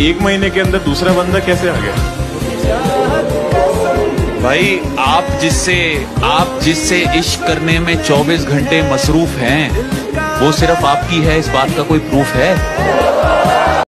एक महीने के अंदर दूसरा बंदा कैसे आ गया? भाई, आप जिससे आप जिससे इश्क करने में 24 घंटे मसरूफ हैं, वो सिर्फ़ आपकी है, इस बात का कोई प्रूफ है?